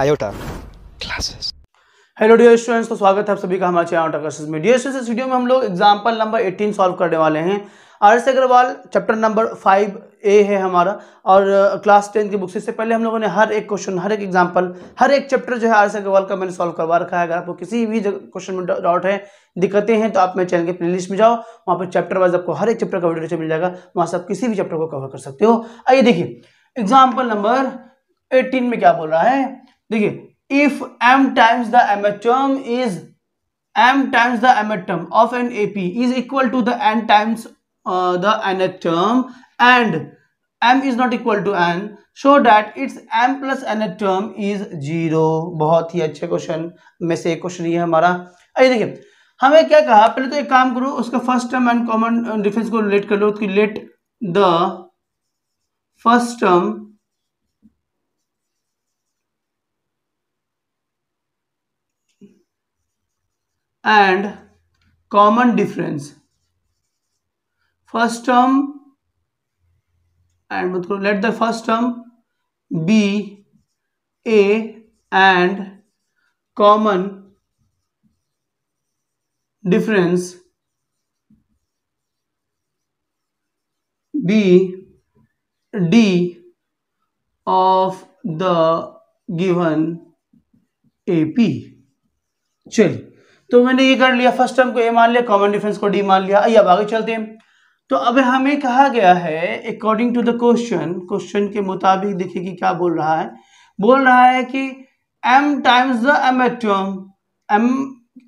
Iota. Classes hello dear students तो स्वागत है आप सभी का हमारे चैनल आयोटा क्लासेस में। डियर स्टूडेंट्स इस वीडियो में हम लोग एग्जांपल नंबर 18 सॉल्व करने वाले हैं। R S Agarwal chapter number five A है हमारा और क्लास टेंथ की बुक से पहले हम लोगों ने हर एक क्वेश्चन हर एक एग्जांपल हर एक चैप्टर जो है आर एस अग्रवाल का मैंने सॉल्व करवा रखा है। अगर आपको किसी भी क्वेश्चन में डाउट है दिक्कतें हैं तो आप मेरे चैनल के प्लेलिस्ट में जाओ वहाँ पर चैप्टर वाइज आपको हर एक चैप्टर का वीडियो मिल जाएगा। वहाँ से आप किसी भी चैप्टर को कवर कर सकते हो। आइए देखिए एग्ज़ाम्पल नंबर एटीन में क्या बोल रहा है? देखिए if m times the mth term is m times the mth term of an AP is equal to the n times the nth term and m is not equal to n show that it's m plus nth term is zero बहुत ही अच्छे question में से एक question ये हमारा। आइए देखिए, हमें क्या कहा? पहले तो एक काम करो, उसका first term and common difference को रिलेट कर लो कि let the first term and common difference first term and let the first term be a and common difference be d of the given AP चलिए तो मैंने ये कर लिया फ़र्स्ट टर्म को ए मान लिया कॉमन डिफरेंस को डी मान लिया। आइए अब आगे चलते हैं। तो अब हमें कहा गया है according to the question question के मुताबिक देखिए कि क्या बोल रहा है। बोल रहा है कि m times the m term m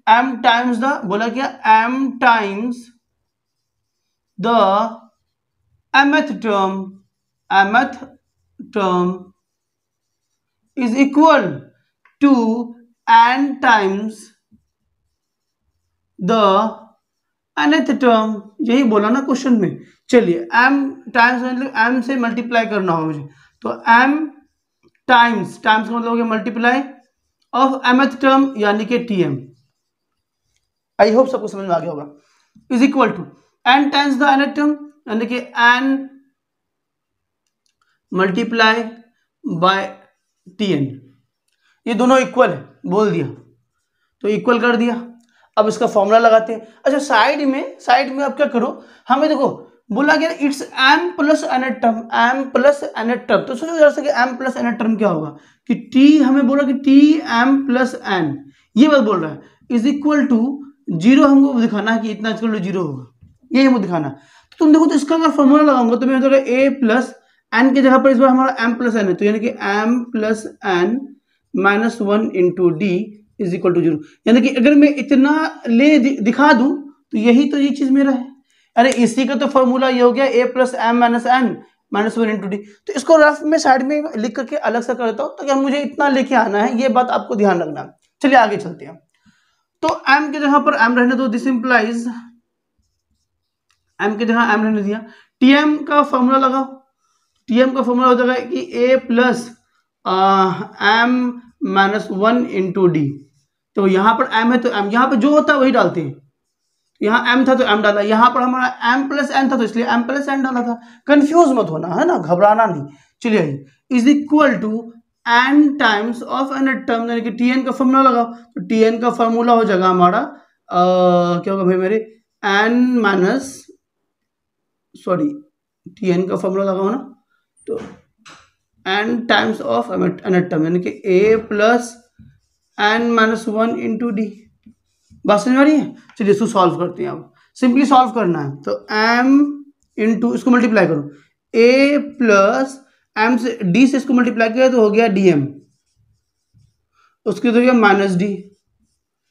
m times the बोला क्या m times the mth term mth term is equal to n times the term यही बोला ना क्वेश्चन में। चलिए, m टाइम्स मतलब m से मल्टीप्लाई करना होगा मुझे। तो m टाइम्स टाइम्स का मतलब हो गया मल्टीप्लाई ऑफ़ एमथ टर्म यानी कि टी एम आई होप सबको समझ में आ गया होगा। Is equal to n times the nth term यानी कि n multiply by T n ये दोनों इक्वल है, बोल दिया। तो इक्वल कर दिया। अब इसका फॉर्मूला लगाते हैं। अच्छा साइड में साइड में अब क्या करो? हमें देखो, बोला गया it's m plus n term m plus n term तो सोचो जरा से एम प्लस एन टर्म क्या होगा? कि टी हमें बोला कि टी एम प्लस एन ये बात बोल रहा है। इज़ इक्वल टू ज़ीरो हमको दिखाना है कि इतना इक्वल टू ज़ीरो होगा। ये हमको दिखाना तो तुम देखो तो इसका अगर फॉर्मूला लगाऊँगा तो मैं ए प्लस एन की जगह पर इस बार हमारा एम प्लस एन है। तो यानी कि m plus n minus one into d is equal to zero यानी कि अगर मैं इतना ले दिखा दूँ तो यही तो ये चीज़ मेरा है। अरे इसी का तो फॉर्मूला ये हो गया a plus m minus n minus one into d तो इसको रफ में साइड में लिख करके अलग से करता हूँ तो क्या मुझे इतना लेके आना है, ये बात आपको ध्यान रखना चलिए आगे चलते हैं। तो एम के जगह पर एम रहने दो दिस इंप्लाइज एम के जगह एम रहने दिया। टीएम का फॉर्मूला लगाओ। टीएम का फॉर्मूला हो जाएगा कि a plus m minus one into d. तो यहाँ पर एम है तो एम यहाँ पर जो होता है वही डालते हैं। यहाँ एम था तो एम डाला यहाँ पर हमारा एम प्लस एन था तो इसलिए एम प्लस एन डाला था। कंफ्यूज मत होना, है ना? घबराना नहीं। चलिए is equal to n times of n term यानी कि टी एन का फॉर्मूला लगाओ। तो टी एन का फॉर्मूला हो जाएगा हमारा क्या होगा भाई मेरे? N minus sorry T n का फॉर्मूला लगाओ ना। तो n times of n term यानी कि a plus n minus one into d बात समझ आ रही है? चलिए इसको सॉल्व करते हैं अब। सिंपली सॉल्व करना है। तो एम इंटू इसको मल्टीप्लाई करो। ए प्लस एम से डी से इसको मल्टीप्लाई किया तो हो गया डी एम उसके तो गया माइनस डी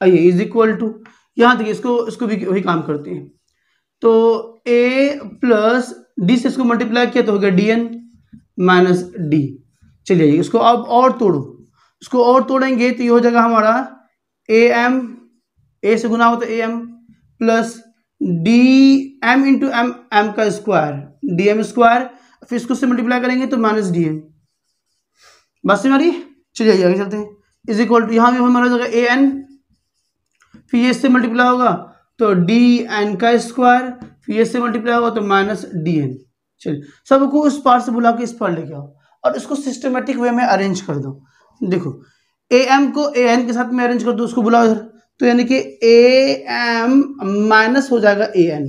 आइए इज़ इक्वल टू यहाँ देखिए इसको इसको भी, वही काम करते हैं। तो ए प्लस डी से इसको मल्टीप्लाई किया तो हो गया डी एन माइनस डी। चलिए इसको अब और तोड़ो। इसको और तोड़ेंगे तो ये हो जाएगा हमारा ए एम, ए से गुना हो तो a m plus d m into m m का स्क्वायर। डी एम स्क्वायर, फिर इसको से मल्टीप्लाई करेंगे तो माइनस डी एम बस हमारी चलिए आगे चलते हैं। इज़ इक्वल टू, यहाँ भी हमारा हो जाएगा ए एन, फिर ये इससे मल्टीप्लाई होगा तो डी एन का स्क्वायर, फिर ये से मल्टीप्लाई होगा तो माइनस डी एन। चलिए, सबको उस पार्ट से बुला के इस पार लेके आओ और इसको सिस्टमेटिक वे में अरेंज कर दो। देखो ए एम को ए एन के साथ में अरेंज कर दो, उसको बुलाओ इधर। तो यानी कि ए एम माइनस हो जाएगा ए एन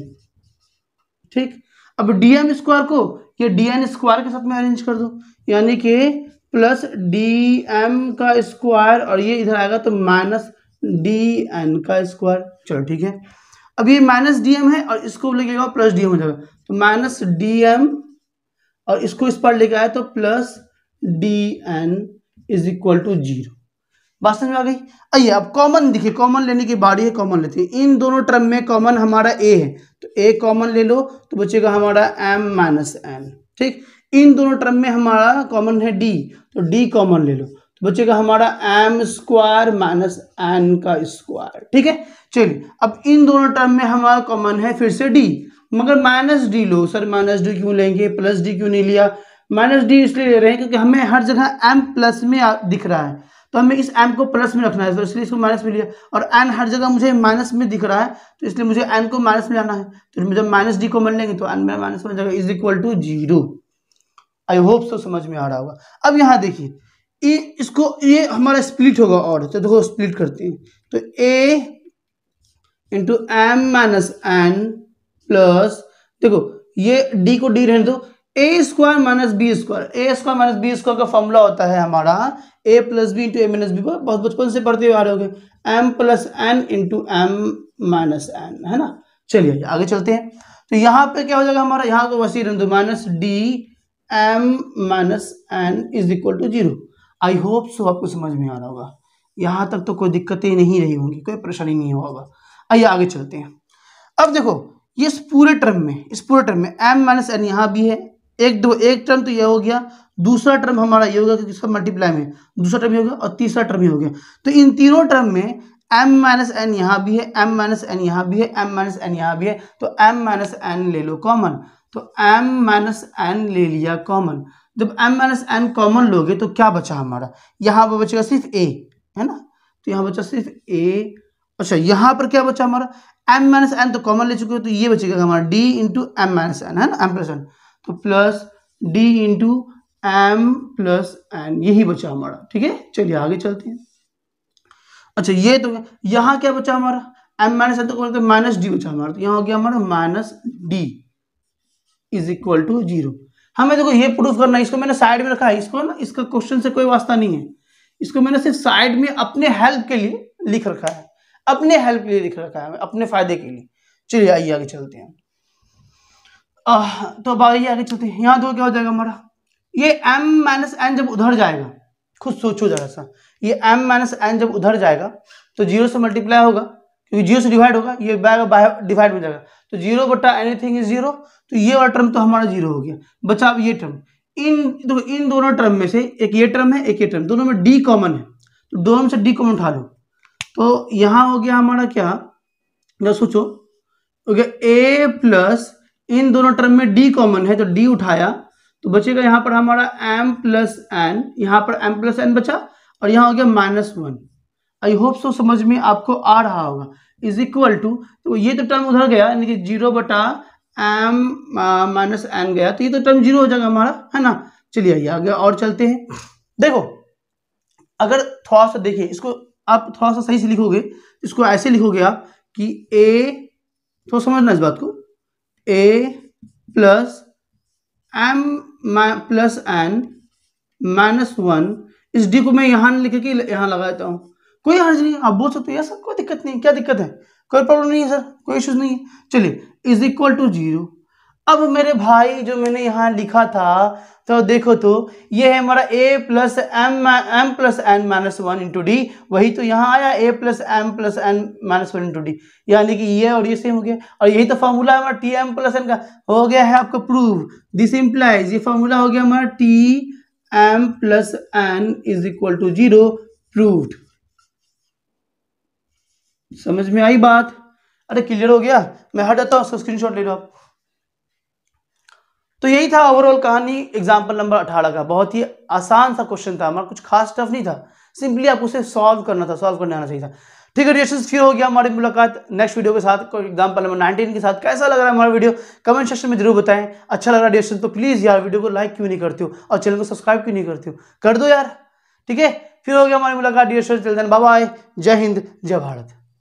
ठीक? अब डी एम स्क्वायर को, ये डी एन स्क्वायर के साथ में अरेंज कर दो। यानी कि प्लस डी एम का स्क्वायर और ये इधर आएगा तो माइनस डी एन का स्क्वायर चलो, ठीक है? अब ये माइनस डी एम है और इसको लेके प्लस डी एम हो जाएगा। तो माइनस डी एम और इसको इस पर लेके आए तो plus d n is equal to zero. बात समझ में आ गई? आइए, अब कॉमन देखिए, कॉमन लेने की बारी है, कॉमन लेते हैं। इन दोनों टर्म में कॉमन हमारा ए है तो ए कॉमन ले लो तो बचेगा हमारा एम माइनस एन, ठीक? इन दोनों टर्म में हमारा कॉमन है डी तो डी कॉमन ले लो। तो बचेगा हमारा एम स्क्वायर माइनस एन का स्क्वायर ठीक है? चलिए, अब इन दोनों टर्म में हमारा कॉमन है फिर से डी मगर माइनस डी लो। सर माइनस डी क्यों लेंगे? प्लस डी क्यों नहीं लिया? माइनस डी इसलिए ले रहे हैं क्योंकि हमें हर जगह एम प्लस में दिख रहा है। तो हमें इस एम को प्लस में रखना है। तो इसलिए इसको माइनस में लिया। और एन हर जगह मुझे माइनस में दिख रहा है तो इसलिए मुझे एन को माइनस में लाना है। तो जब माइनस डी को मान लेंगे तो एन में माइनस में जाएगा is equal to zero I hope so समझ में आ रहा होगा। अब यहाँ देखिए ये इसको ये हमारा स्प्लिट होगा और तो देखो स्प्लिट करते हैं। तो a into m minus n plus देखो, ये डी को डी रहने दो। A square minus b square a square minus b square का फॉर्मूला होता है हमारा a plus b into a minus b बहुत बचपन से पढ़ते हुए आ रहे होंगे। M plus n into m minus n है ना? चलिए, आगे चलते हैं। तो यहाँ पे क्या हो जाएगा हमारा? यहाँ को वसी रन दो। Minus d m minus n is equal to zero I hope so आपको समझ में आ रहा होगा। यहाँ तक तो कोई दिक्कतें नहीं रही होंगी, कोई परेशानी नहीं होगा। आइए आगे चलते हैं। अब देखो ये इस पूरे टर्म में, इस पूरे टर्म में एम माइनस एन यहाँ भी है। एक, दो, एक टर्म तो ये हो गया। दूसरा टर्म हमारा ये होगा क्योंकि इसका मल्टीप्लाई में, दूसरा टर्म ये हो गया और तीसरा टर्म ये हो गया। तो इन तीनों टर्म में एम माइनस एन यहाँ भी है एम माइनस एन यहाँ भी है एम माइनस एन यहाँ भी है। तो एम माइनस एन ले लो कॉमन तो एम माइनस एन ले लिया कॉमन जब एम माइनस एन कॉमन लोगे तो क्या बचा हमारा? यहाँ पर बचेगा सिर्फ़ ए है ना? तो यहाँ बचा सिर्फ़ ए अच्छा यहाँ पर क्या बचा हमारा? एम माइनस एन तो कॉमन ले चुके हो तो ये बचेगा हमारा d into m minus n है ना? एम प्लस एन तो plus d into m plus n यही बचा हमारा, ठीक है? चलिए आगे चलते हैं। अच्छा ये तो यहाँ क्या बचा हमारा? एम माइनस एन तो माइनस डी बचा हमारा। तो यहाँ हो गया हमारा minus d is equal to zero हमें देखो ये प्रूफ करना है इसको मैंने साइड में रखा है इसको ना इसका क्वेश्चन से कोई वास्ता नहीं है। इसको मैंने सिर्फ़ साइड में अपने हेल्प के लिए लिख रखा है। अपने हेल्प के लिए लिख रखा है अपने फ़ायदे के लिए। चलिए आइए आगे चलते हैं। आ, तो अब आइए आगे चलते हैं। यहाँ तो क्या हो जाएगा हमारा। ये m माइनस एन जब उधर जाएगा खुद सोचो जरा सा। ये m माइनस एन जब उधर जाएगा तो ज़ीरो से मल्टीप्लाई होगा क्योंकि ज़ीरो से डिवाइड होगा ये डिवाइड हो जाएगा। तो ज़ीरो बटा एनीथिंग इज़ ज़ीरो तो ये वाला टर्म तो हमारा ज़ीरो हो गया। बचा अब ये टर्म इन तो इन दोनों टर्म में से एक ये टर्म है, एक ये टर्म दोनों में डी कॉमन है। तो दोनों से डी कॉमन उठा लो। तो यहाँ हो गया हमारा क्या? जब सोचो। हो गया ए प्लस इन दोनों टर्म में डी कॉमन है तो डी उठाया। तो बचेगा यहाँ पर हमारा एम प्लस एन यहाँ पर एम प्लस एन बचा, और यहाँ हो गया minus one I hope so समझ में आपको आ रहा होगा। इज़ इक्वल टू तो ये तो टर्म उधर गया, यानी कि ज़ीरो बटा एम माइनस एन गया। तो ये तो टर्म ज़ीरो हो जाएगा हमारा, है ना? चलिए आइए आगे और चलते हैं। देखो, अगर थोड़ा सा देखिए, इसको आप थोड़ा सा सही से लिखोगे, इसको ऐसे लिखोगे आप कि ए तो समझना इस बात को a plus m plus n minus one इस डी को मैं यहाँ लिखे कि यहाँ लगा देता हूँ। कोई हर्ज नहीं, आप बोल सकते हो सर, कोई दिक्कत नहीं, क्या दिक्कत है? कोई प्रॉब्लम नहीं है, सर, कोई इश्यूज़ नहीं है। चलिए इज़ इक्वल टू ज़ीरो अब मेरे भाई जो मैंने यहाँ लिखा था तो देखो तो ये है हमारा a plus m m plus n minus one into d वही तो यहाँ आया a plus m plus n minus one into d यानी कि ये और ये सेम हो गया, और यही तो फॉर्मूला है हमारा टी एम प्लस एन का। हो गया है आपका प्रूव दिस इम्प्लाइज ये फॉर्मूला हो गया हमारा T m plus n is equal to zero proved समझ में आई बात? अरे क्लियर हो गया? मैं हट जाता हूँ, उसका स्क्रीनशॉट ले लो आप। तो यही था ओवरऑल कहानी एग्ज़ाम्पल नंबर अठारह का। बहुत ही आसान सा क्वेश्चन था, हमारा कुछ खास टफ नहीं था। सिंपली आपको उसे सॉल्व करना था सॉल्व करने आना चाहिए था। ठीक है रिएक्शन फिर हो गया हमारी मुलाकात नेक्स्ट वीडियो के साथ। एग्ज़ाम्पल नंबर 19 के साथ कैसा लग रहा है हमारा वीडियो कमेंट सेक्शन में ज़रूर बताएँ। अच्छा लग रहा है रिएक्शन तो प्लीज़ यार वीडियो को लाइक क्यों नहीं करते हो? और चैनल को सब्सक्राइब क्यों नहीं करते हो? कर दो यार। ठीक है, फिर हो गया हमारी मुलाकात डियर स्टूडेंट बाय बाय जय हिंद, जय भारत।